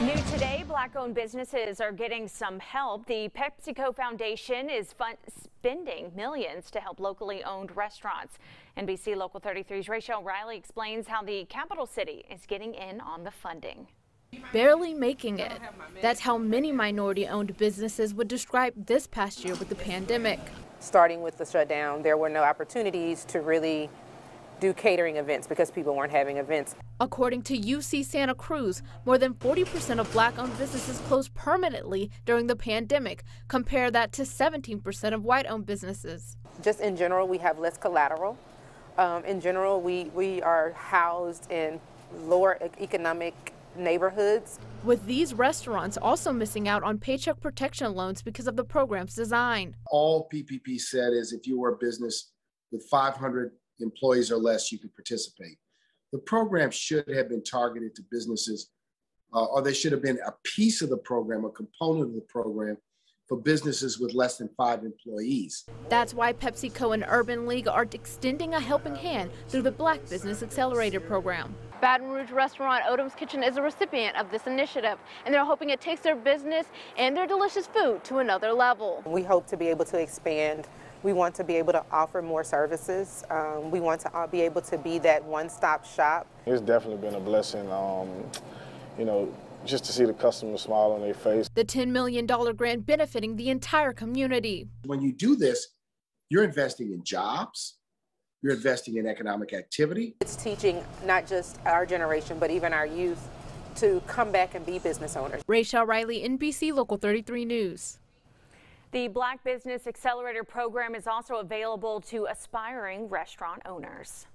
New today, black owned businesses are getting some help. The PepsiCo Foundation is spending millions to help locally owned restaurants. NBC Local 33's Rachel Riley explains how the capital city is getting in on the funding. Barely making it. That's how many minority owned businesses would describe this past year with the pandemic. Starting with the shutdown, there were no opportunities to really do catering events because people weren't having events. According to UC Santa Cruz, more than 40% of black owned businesses closed permanently during the pandemic. Compare that to 17% of white owned businesses. Just in general, we have less collateral. Um, in general, we, we are housed in lower economic neighborhoods. With these restaurants also missing out on paycheck protection loans because of the program's design. All PPP said is if you were a business with 500 employees or less, you could participate. The program should have been targeted to businesses, uh, or they should have been a piece of the program, a component of the program for businesses with less than five employees. That's why PepsiCo and Urban League are extending a helping hand through the Black Business Accelerator program. Baton Rouge restaurant Odom's Kitchen is a recipient of this initiative, and they're hoping it takes their business and their delicious food to another level. We hope to be able to expand we want to be able to offer more services. Um, we want to be able to be that one-stop shop. It's definitely been a blessing, um, you know, just to see the customers smile on their face. The $10 million grant benefiting the entire community. When you do this, you're investing in jobs, you're investing in economic activity. It's teaching not just our generation, but even our youth to come back and be business owners. Rachel Riley, NBC Local 33 News. The Black Business Accelerator program is also available to aspiring restaurant owners.